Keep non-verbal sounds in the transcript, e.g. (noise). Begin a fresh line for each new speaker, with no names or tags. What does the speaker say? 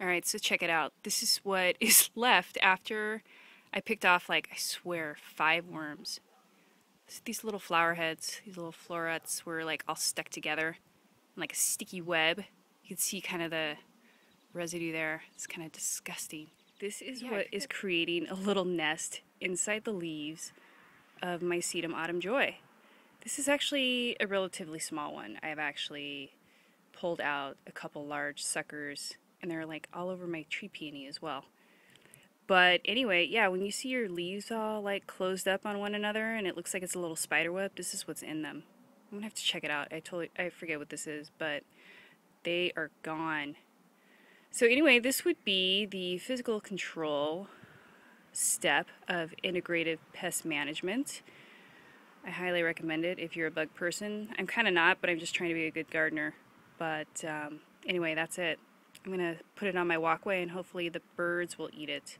Alright, so check it out. This is what (laughs) is left after I picked off, like, I swear, five worms. These little flower heads, these little florets were, like, all stuck together in, like, a sticky web. You can see kind of the residue there. It's kind of disgusting. This is
Yeah,
what is creating a little nest inside the leaves of my sedum autumn joy. This is actually a relatively small one. I've actually pulled out a couple large suckers and they're like all over my tree peony as well. But anyway, yeah, when you see your leaves all like closed up on one another and it looks like it's a little spider web, this is what's in them. I'm gonna have to check it out. I totally I forget what this is, but they are gone. So anyway, this would be the physical control step of integrative pest management. I highly recommend it if you're a bug person. I'm kind of not, but I'm just trying to be a good gardener. But um, anyway, that's it. I'm going to put it on my walkway and hopefully the birds will eat it.